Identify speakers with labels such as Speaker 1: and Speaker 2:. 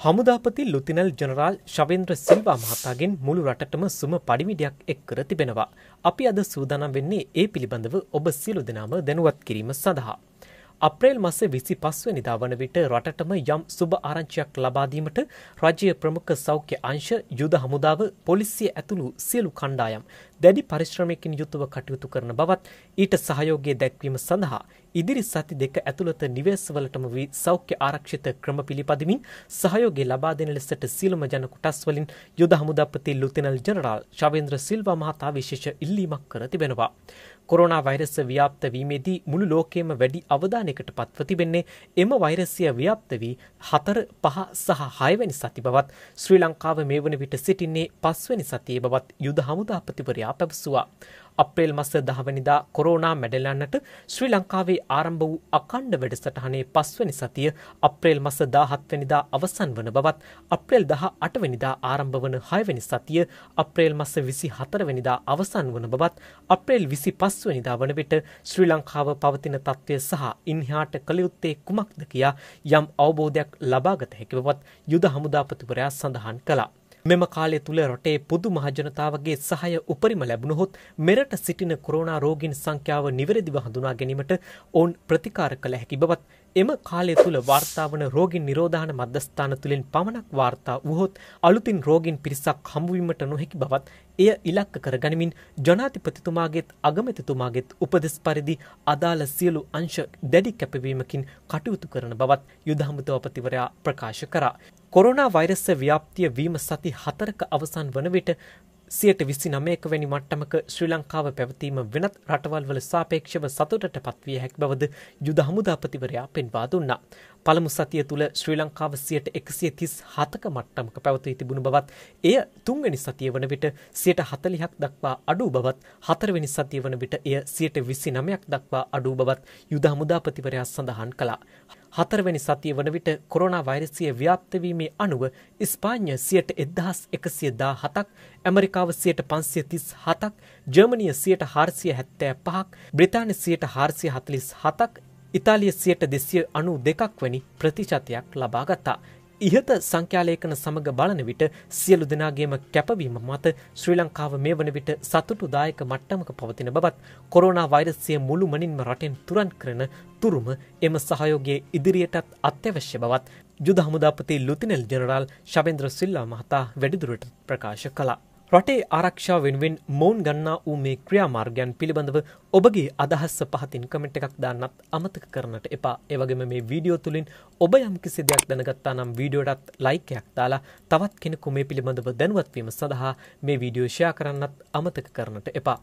Speaker 1: හමුදාපති lieutenant general ශවෙන්ද්‍ර Silva මහතාගෙන් මුළු රටටම සුම පඩිමිඩයක් එක් කර තිබෙනවා. අපි අද සූදානම් වෙන්නේ ඒ පිළිබඳව ඔබ සියලු දෙනාම දැනුවත් කිරීම සඳහා. අප්‍රේල් මස විසි පස්වනිදා වන විට රටටම යම් සුභ ආරංචියක් ලබාදීමට රජය ප්‍රමුඛ සෞඛ්‍ය අංශ යුද හමුදාව පොලිසිය ඇතුළු සියලු කණ්ඩායම් දැඩි පරිශ්‍රමයකින් යුතුව කටයුතු කරන බවත් ඊට සහයෝගය දැක්වීම සඳහා ඉදිරි සති දෙක ඇතුළත නිවේශවලටම වී සෞඛ්‍ය ආරක්ෂිත ක්‍රම පිළිපදමින් සහයෝගය ලබා දෙන ලෙසට සියලුම ජන කොටස් වලින් යුද හමුදාපති ලුතිනල් ජනරාල් ශවේන්ද්‍ර සිල්වා මහතා විශේෂ ඉල්ලීමක් කර තිබෙනවා. කොරෝනා වෛරස ව්‍යාප්ත වීමේදී මුළු ලෝකයේම වැඩි අවධානයකට පත්ව තිබෙන්නේ එම වෛරසය ව්‍යාප්ත වී හතර පහ සහ හයවැනි සති බවත් ශ්‍රී ලංකාව මේ වන විට සිටින්නේ පස්වැනි සතියේ බවත් යුද හමුදාපතිවරයා මන්ත්‍රයා පැවසුවා. අප්‍රේල් මස දහවනිදා කොරෝනා මැඩලන්නට ශ්‍රී ලංකාවේ ආරම්භ වූ අකණ්ඩ වැඩසටහනේ පස්වනි සතිය අප්‍රේල් මස දාහත්වනිදා අවසන් වන බවත් අප්‍රේල් දහ අටවනිදා ආරම්භ වන හයවැනි සතිය අප්‍රේල් මස විසි හතරවනිදා අවසන් වන බවත් අප්‍රේල් විසි පස්වනිදා වන විට ශ්‍රී ලංකාව පවතින තත්ත්වය සහ ඉන්හාට කළයුත්තේ කුමක්ද කියා යම් අවබෝධයක් ලබාගත හැකි බවත් යුද හමුදාපතිවරයා සඳහන් කළා. මෙම කාලය තුළ රටේ පොදු මහජනතාවගේ සහය උපරිම ලැබුණහොත් මෙරට සිටින කොරෝනා රෝගීන් සංඛ්‍යාව නිවැරදිව හඳුනා ගැනීමට ඔවුන් ප්‍රතිකාර කළ හැකි බවත් එම කාලය තුළ වාර්තාවන රෝගින් නිරෝධාන මධ්‍යස්ථාන තුළින් පමණක් වාර්තා වුහොත් අලුතින් රෝගින් පිරිසක් හමුවීමට නොහැකි බවත් එය ඉලක්ක කරගනිමින් ජනාධිපතිතුමාගේත් අගමැතිතුමාගේත් උපදෙස් පරිදි අදාළ සියලු අංශ දැඩි කැපවීමකින් කටයුතු කරන බවත් යුදහමුදවපතිවරයා ප්‍රකාශ කරා. කොරෝනා වෛරස ව්‍යාප්තිය වීම සති හතරක අවසන් වන විට සියට විසි නමයක වැනි මට්ටමක ශ්‍රී ලංකාව පැවතීම වෙනත් රටවල් වල සාපේක්ෂව සතුටට පත්විය හැක් බවද යුද හමුදාපතිවරයා පෙන්වා දුන්නා. පළමු සතිය තුළ ශ්‍රී ලංකාව සියට එකසිය තිස් හතක මට්ටමක පැවතී තිබුණු බවත් එය තුන්වැනි සතිය වන විට සියට හතලිහක් දක්වා අඩු බවත් හතරවෙනි සතිය වන විට එය සියට විසි නමයක් දක්වා අඩු බවත් යුද හමුදාපතිවරයා සඳහන් කළා. හතරවැනි සතිය වන විට කොරෝනා වෛරසිය ව්‍යාප්තවීමේ අනුව ස්පාඥ සියට එදහස් එකසිය දා හතක් ඇමරිකාව සියට පන්සිය තිස් හතක් ජර්මනිය සියට හාරසිය හැත්තෑ පහක් බ්‍රතාාන සියට හාරසිය හතලිස් හතක් ඉතාලිය සියට දෙසිය අනු දෙකක් වැනි ප්‍රතිශතයක් ලබාගත්තා. ඉහත සංඛ්‍යාලේකන සමඟ බලන විට සියලු දෙනාගේම කැපවීම මත ශ්‍රී ලංකාව මේ වන විට සතුටු දායක මට්ටමක පවතින බවත් කොරෝනා වෛරස්සිය මුළු මනින්ම රටෙන් තුරන් කරන තුරුම එම සහයෝගයේ ඉදිරියටත් අත්‍යවශ්‍ය බවත් යුද හමුදාපති ලුතිනෙල් ජනරාල් ශබෙන්ද්‍ර සිල්ලා මහතා වැඩිදුරට ප්‍රකාශ කලා. රටේ ආරක්ෂාව වෙනුවෙන් මොවුන් ගන්නා වූ මේ ක්‍රියාමාර්ගයන් පිළිබඳව ඔබගේ අදහස්ස පහතින් කමෙන්ට් එකක් දාන්නත් අමතක කරන්නට එපා. ඒ වගේම මේ වීඩියෝ තුලින් ඔබ යම් කිසි දෙයක් දැනගත්තා නම් වීඩියෝටත් ලයික් එකක් දාලා තවත් කෙනෙකු මේ පිළිබඳව දැනුවත් වීම සඳහා මේ වීඩියෝ ෂෙයා කරන්නත් අමතක කරන්නට එපා.